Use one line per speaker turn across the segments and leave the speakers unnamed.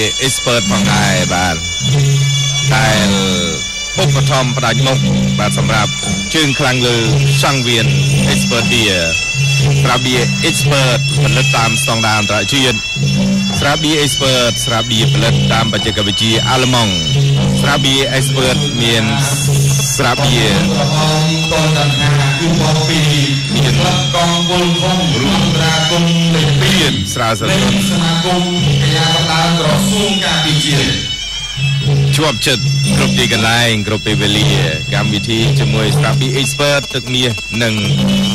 expert ផងដែរបាទដែលឧបត្ថម្ភផ្ដាច់មុខបាទសម្រាប់ជើងខ្លាំងលើសង្វៀន Expertia ស្រាបៀ Expert ផលិតតាមស្តង់ដារអន្តរជាតិស្រាបៀ Expert ស្រាបៀផលិតតាមបច្ចេកវិទ្យាអាល្លឺម៉ង់ស្រាបៀ Expert មានស្រាបៀ
ក្រហមកងតណ្ហាគឺបបពីមានក្លឹបកងវល់ធំរួមត្រាគុំលេ ខ
មាន
2
ស្រាវសិ
នៃ
ទ្ធិ
សមាគមកញ្ញាបដាក្រសួងការពារជាតិ
ជាប់ចិត្តគ្រប់ទីកន្លែងគ្រប់ពេលវេលាកម្មវិធីជាមួយស្រាបៀ Expert ទឹកមាសនិង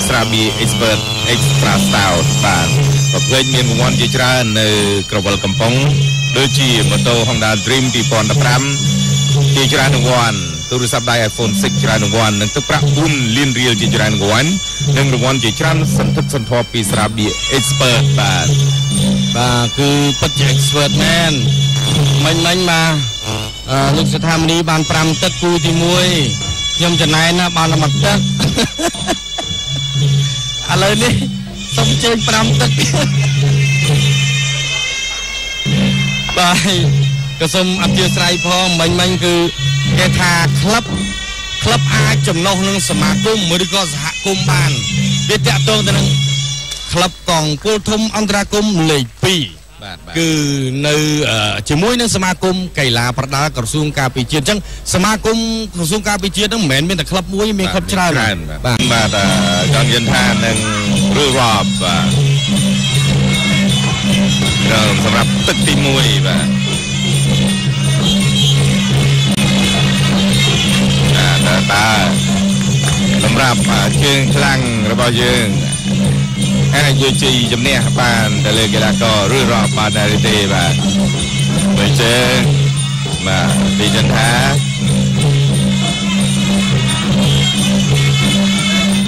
ស្រាបៀ Expert Extra Stout បាទប្រភេទមានរង្វាន់ជាច្រើននៅក្រវិលកំប៉ុងដូចជាម៉ូតូ Honda Dream 2015ជាច្រើនរង្វាន់ ទូរស័ព្ទដៃ iPhone 6ច្រើនរង្វាន់និងទឹកប្រាក់4លានរៀលជាច្រើនរង្វាន់និងរង្វាន់ជាច្រើនសន្ធឹកសន្ធាប់ពីស្រាបៀ Expert បាទ
បាទគឺពិតជា expert មែនមិញមិញបាទអឺលោកស្ថាមនីបាន5ទឹកគូទី1ខ្ញុំចំណែនណាបានតែមួយទឹកឥឡូវនេះសុំជើញ5ទឹកបាទក៏សូមអធិស្ឋានផងមិញមិញគឺ គេថាក្លឹបក្លឹបអាចចំណុះនឹងសមាគមឬក៏សហគមន៍បាន វាតាក់ទងទៅនឹងក្លឹបកងពលធំអន្តរកម្មលេខ2
បាទបាទ
គឺនៅអឺជាមួយនឹងសមាគមកីឡាប្រដាល់ក្រសួងការពារជាតិអញ្ចឹងសមាគមក្រសួងការពារជាតិហ្នឹងមិនមែនមានតែក្លឹបមួយមានក្លឹបច្រើន
ច្រើន
បា
បាទ
ទ
បាទអឺចង់យល់ថានឹងរឿរាប់បាទដល់សម្រាប់ទឹកទី1បាទ បាទតើតើសម្រាប់អឺជើងខ្លាំងរបស់យើងអាចយកជ័យជំនះបានទៅលើកីឡាកររឿរាប់បានដែរឬទេបាទមើលជើងបាទពីចន្ទថា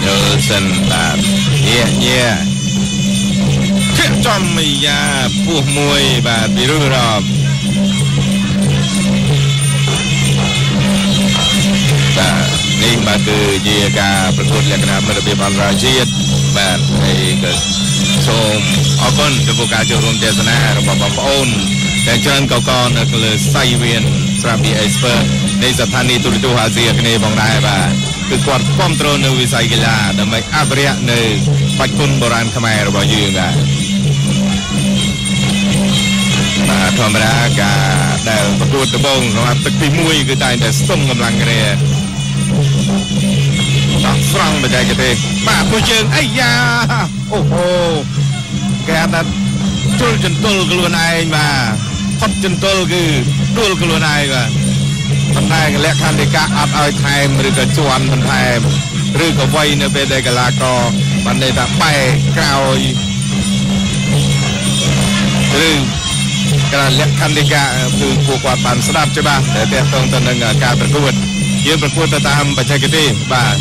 យល់សិនបាទញែញែជិះចំមីយ៉ាពោះមួយបាទពីរុះរា នេះបាទគឺជាការប្រកួតលក្ខណៈមិត្តភាពអន្តរជាតិបាទហើយក៏សូមអរគុណចំពោះការចូលរួមទេសនារបស់បងប្អូនដែលច្រើនកកនៅលើសៃវៀនស្រាប់ពី expert នៃស្ថានីយទូរទស្សន៍អាស៊ីអាគ្នេយ៍ផងដែរបាទគឺគាត់គ្រប់គ្រងនៅវិស័យកីឡាដើម្បីអភិរក្សនៅបច្ចុប្បន្នបុរាណខ្មែររបស់យើងបាទបាទធម្មតាការដែលប្រកួតដំបូងសម្រាប់ទឹកទី1គឺតែងតែស្ទង់កម្លាំងគ្នា ដាក់ស្រង់បច្ចេកទេសបាទពួកជើងអាយ៉ាអូហូគេហៅថាជុលចន្ទុលខ្លួនឯងបាទផុតចន្ទុលគឺដួលខ្លួនឯងបាទប៉ុន្តែកលក្ខន្តិកៈអត់ឲ្យថែមឬក៏ជន់បន្ថែមឬក៏វៃនៅពេលដែលកីឡាករបានន័យថាបែកក្រោយឬការលក្ខន្តិកៈគឺពួកគាត់បានស្ដាប់ច្បាស់តែតកតងទៅនឹងការប្រកួតយើងប្រកួតទៅតាមបច្ចេកទេសបាទ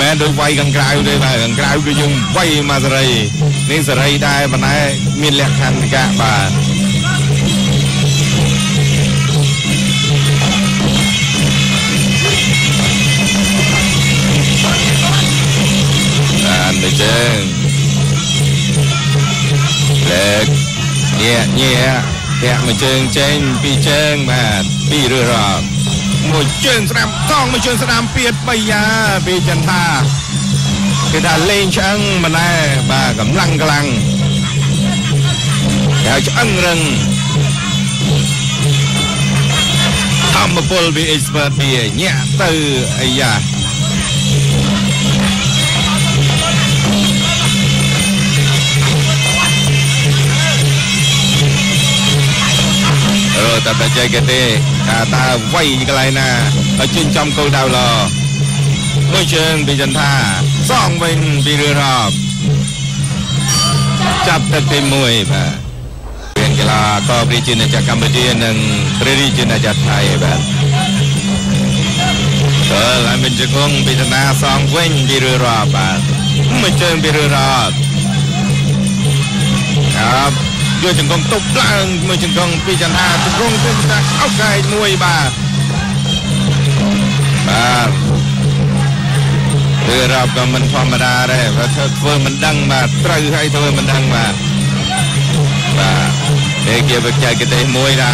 មែនដូចវាយខាងក្រៅទេបាទខាងក្រៅគឺយើងវាយមកសេរីនេះសេរីដែរប៉ុន្តែមានលក្ខន្តិកៈបាទបានទៅជើងលេខញែញែធាក់មួយជើងចេញពីរជើងបាទពីររើសរាប់ មួយជើងស្ដាំកងមួយជើងស្ដាំពៀតបីយ៉ាពីចន្ទថាគេថាលេងឆ្អឹងមិនដែរបាទកម្លាំងខ្លាំងគេហៅឆ្អឹងរឹងធម្មពលពី expert ពីញាក់ទៅអាយ៉ា តែបច្ចេកទេសថាតើវៃកន្លែងណាឲ្យជិញ្ចំគោលដៅល្អមួយជើងពីចន្ទាសងវិញពីរឿរ៉បចាប់ទឹកទី1បាទមានកីឡាករព្រះរាជាណាចក្រកម្ពុជានិងព្រះរាជាណាចក្រថៃបាទតើឡាមិញជង្គង់ពីចន្ទាសងវិញពីរឿរ៉បបាទមួយជើងពីរឿរ៉ប យកចង្គង់ទប់ឡើងមួយចង្គង់ពីចន្ទថាចង្គង់ទៅថាអោកែកមួយបាទបាទគឺរាប់ក៏មិនធម្មតាដែរបើធ្វើធ្វើមិនដឹងបាទត្រូវហើយធ្វើមិនដឹងបាទបាទនេះជាបច្ចេកទេសមួយណា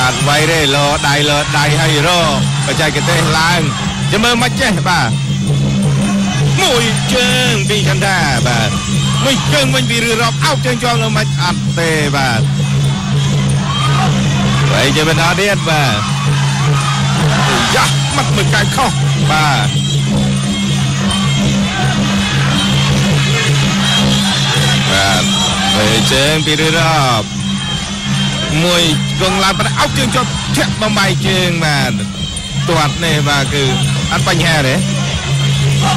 អត់ໄວទេលោដៃលោដៃហើយរបច្ចេកទេសឡើងចាំមើលមកចេះបាទ មួយជើងពីចន្ទាបាទមួយជើងវិញពីរឿរាប់អោបជើងជាប់លើមិនអត់ទេបាទហើយជាបន្តទៀតបាទយ៉ាមកមើលកាយខុសបាទបាទហើយជើងពីរឿរាប់មួយគង់ឡើងប្រអោបជើងជាប់ធាក់បំបាយជើងបាទទាត់នេះបាទគឺអត់បញ្ហាទេ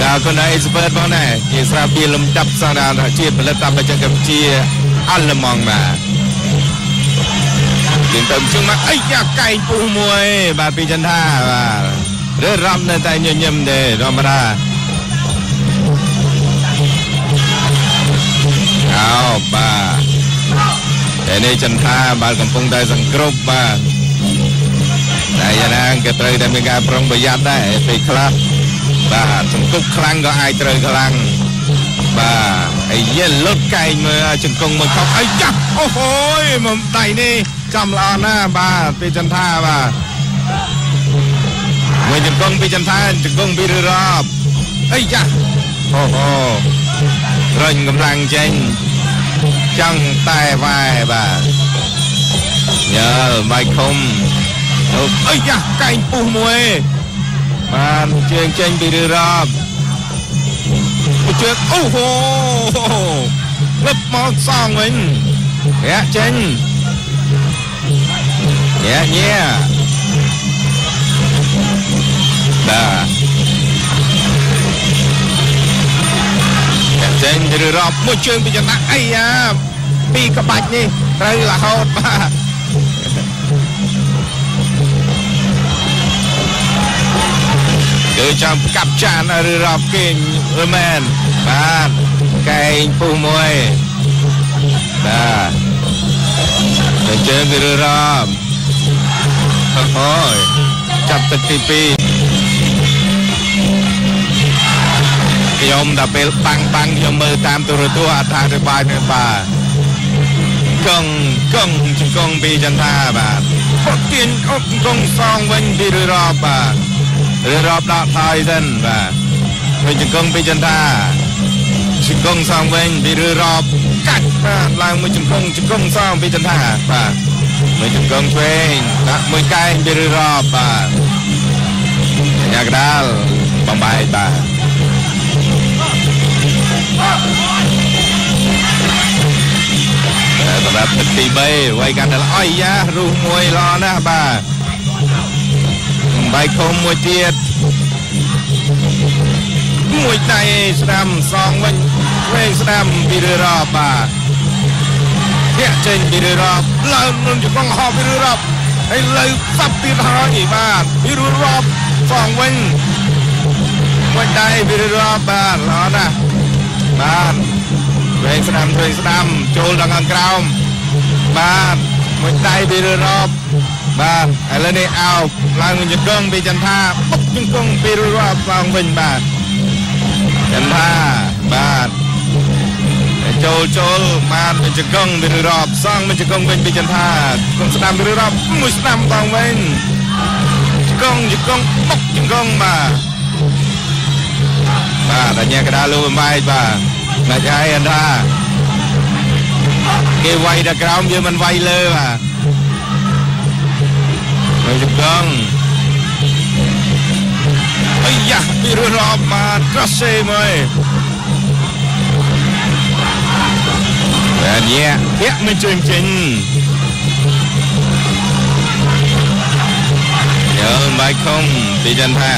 ដល់គុណអេសពើបងដែរជាស្រាបៀរលំដាប់សង្ដានជាតិផលិតតាមបច្ចេកវិទ្យាអលម៉ង់បាទជាងទៅជឹងមកអីយ៉ាកែងពុះមួយ បាទពីចន្ទថាបាទរើរំនៅតែញញឹមទេធម្មតាអោបាទតែនេះចន្ទថាបាទកំពុងតែសង្គ្រប់បាទតែយ៉ាងណាក៏ត្រូវតែមានការប្រុងប្រយ័ត្នដែរពេលខ្លះ បាទសង្កប់ខ្លាំងក៏អាចត្រូវខ្លាំងបាទហើយយេលុតកែងមើលចង្គង់មើលខំអីចាស់អូហូយមកដៃនេះចំល្អណាស់បាទពីចន្ទថាបាទមួយចង្គង់ពីចន្ទថាចង្គង់ពីរឺរ៉បអីចាស់អូហូរញកម្លាំងចេញចង់តែវ៉ែបាទញើបៃខុំអីយ៉ាកែងពុះមួយ បានជើងចេញពីឬរ៉បជើងអូហូលឹបមកសងវិញរាក់ចេញញ៉ាញ៉ាបាទចេញពីរ៉បមួយជើងពីចន្ទៈអីយ៉ាពីក្បាច់នេះត្រូវរហូតបាទ គឺចាំកាប់ចានឬរ៉បគេងមែនបាទកែងពុះមួយបាទទៅជើងពីរ៉បអូយចាប់ទឹកទី2ខ្ញុំដល់ពេលបាំងបាំងខ្ញុំមើលតាមទូរទស្សន៍អត្ថាធិប្បាយនេះបាទកងកងជង្គង់ពីចន្ទាបាទអត់ទៀនអត់ជង្គង់សងវិញពីរឿរ៉បបាទ រឿរ៉បដាក់ថយសិនបាទវិញជង្គង់ពីចន្ទាជង្គង់សងវិញពីរឿរ៉បកាច់បាទឡើងមួយជង្គង់ជង្គង់សងពីចន្ទាបាទមួយជង្គង់ឆ្វេងដាក់មួយកែងពីរឿរ៉បបាទញ៉ាកដាលបំបាយបាទសម្រាប់ទឹកទី3វាយកាន់តែល្អអាយ៉ារុះមួយល្អណាស់បាទ បាយខុំមួយទៀតមួយដៃស្ដាំសងវិញវែងស្ដាំពីរឿរ៉បបាទធាក់ចេញពីរឿរ៉បឡើងនឹងជង្គង់ហោពីរឿរ៉បហើយលើសាប់ទៀតហើយបាទពីរឿរ៉បសងវិញមួយដៃពីរឿរ៉បបាទល្អណាស់បាទវែងស្ដាំវែងស្ដាំចូលដល់ខាងក្រោមបាទ មួយដៃពីរອບបាទឥឡូវនេះអោបឡើងវិញជង្គង់ពីចន្ទថាបុកជង្គង់ពីរួចរាល់ឡើងវិញបាទចន្ទថាបាទចូលចូលបានវិញជង្គង់ពីរួចរាល់សងវិញជង្គង់វិញពីចន្ទថាគុំស្ដាំពីរួចរាល់មួយស្ដាំផងវិញជង្គង់ជង្គង់បុកជង្គង់បាទបាទអញ្ញាកដាលូបំបាយបាទមិនអាចអណ្ដា គេវាយដល់ក្រោមយើងមិនវាយលើបាទនៅជង្គង់អីយ៉ាពីររອບមកត្រសេមកបាទញ៉ាធាក់មិនជើងចេញយកបាយខំពីចន្ទថា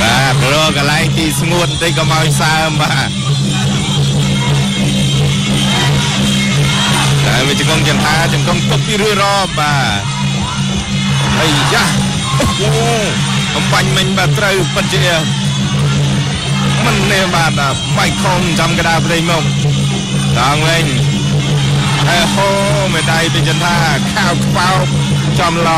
បាទរកកន្លែងទីស្ងួតបន្តិចក៏មកសើមបាទ តែវាជង្គង់ចន្ទាជង្គង់ទុកពីរឿរ៉បបាទអីយ៉ាអូអំបញ្ញមិញបាទត្រូវពិតជាមិននេះបាទបៃខំចាំកដាប្រេងមកដល់វិញអេហូមេដៃពីចន្ទាខាវខ្វោកចំឡ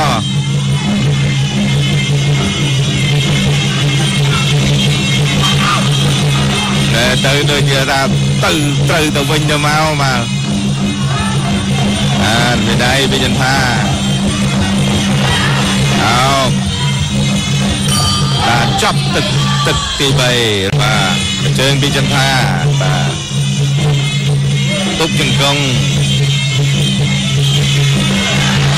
ទៅដូចជាថាទៅត្រូវទៅវិញទៅមកបាទ អានវិដ័យវិញ្ញថាអោបាទចាប់ទឹកទឹកទី3បាទជើងវិញ្ញថាបាទទុកចង្គង់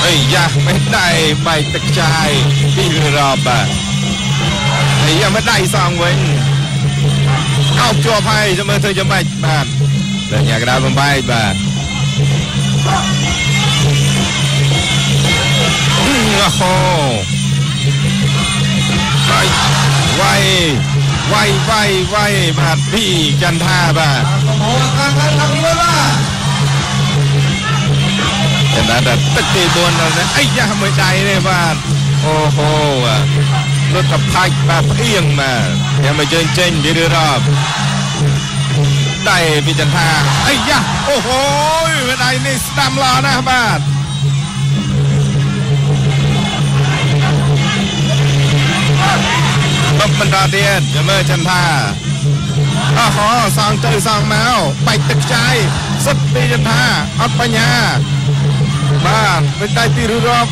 អីយ៉ាមិនដៃបែកទឹកចាយពីរອບបាទអីយ៉ាមិនដៃសងវិញអោបជាប់ហើយចាំមើលធ្វើយ៉ាងម៉េចបាទតែញ៉ាកដាលបំបែកបាទ អូហូវាយវាយវាយវាយវាយបាទពីចន្ទថាបាទ
មោអាកាសខាងលើបាទ
តែដល់ទឹកទី4ដល់នេះអីយ៉ាមួយដៃនេះបាទអូហូលុតកផាច់បាទផ្អៀងបាទចាំមកជើងចេញ បដៃពីចន្ទថាអីយ៉ាអូហូមួយដៃនេះស្ដាំល្អណាស់បាទបបន្តទៀតចាំមើលចន្ទថាអូហូសងទៅសងមកបាច់ទឹកខ្ចាយសុទ្ធពីចន្ទថាអត់បញ្ញាបាទវិញដៃពីរឺរ៉ប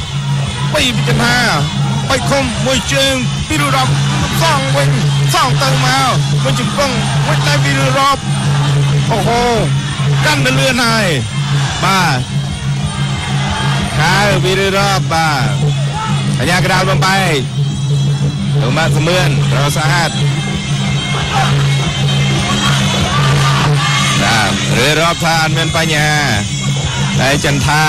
ពីពិចិនថាបៃខុំមួយជើងពីរឺរ៉បសងវិញសងទៅមកវិញជង្គង់វិញដៃពីរឺរ៉បអូហូកាន់ទៅលឿនហើយបាទខៅពីរឺរ៉បបាទអញ្ញាក្តាលបំបែក ទៅមកសមឿនរកស្អាតបាទរឿរ៉បថាអត់មានបញ្ហាតែចន្ទថា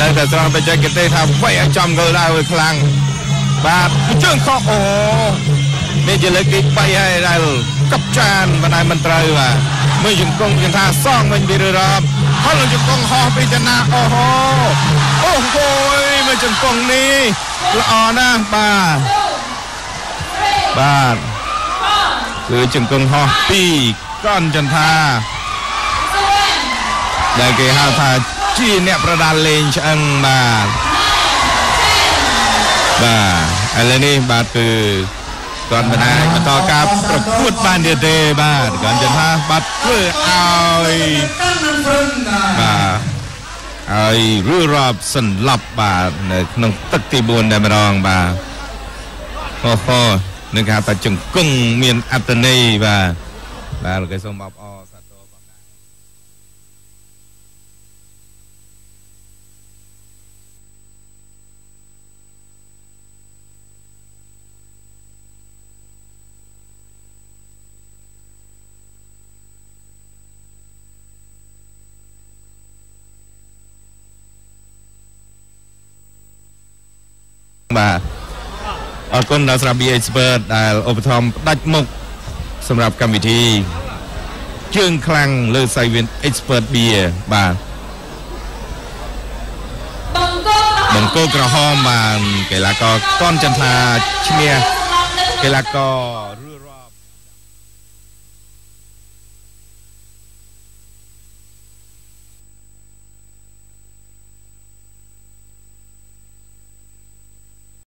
នៅតែស្រង់បច្ចេកទេសថាវាយឲ្យចំគោលដៅឲ្យខ្លាំងបាទជើងខុសអូនេះជាលើកទី3ហើយដែលកັບចានបណ្ដាមិនត្រូវបាទមើលជង្គង់ចន្ទថាសងវិញពីររ៉ប ហើយលោកជង្គង់ហោះពីចណាអូហូអូហូមើលជង្គង់នេះល្អណាស់បាទបាទគឺជង្គង់ហោះពីកនចន្ទថាដែលគេហៅថាជាអ្នកប្រដាល់លេងឆ្អឹងបាទបាទឥឡូវនេះបាទគឺ គាត់មិនអាចបន្តការប្រកួតបានទៀតទេបាទគាត់ជិះថាបាត់ធ្វើឲ្យ
កាន់នឹងព្រឹងណា
បាទឲ្យរឿរ៉បសន្លប់បាទនៅក្នុងទឹកទី4តែម្ដងបាទអូហូនឹងគេហៅថាជង្គង់មានអត្តន័យបាទបាទលោកគេសូមអបអរសាទរបងដែរ បាទអរគុណដល់ស្រាបៀ expert ដែលឧបត្ថម្ភផ្ដាច់មុខសម្រាប់កម្មវិធីជើងខ្លាំងលើសៃវៀន expert beer បាទ
បង្គោលក្រហម
បង្គោលក្រហមបានកីឡាករកនចន្ទថាឈ្នះកីឡាករ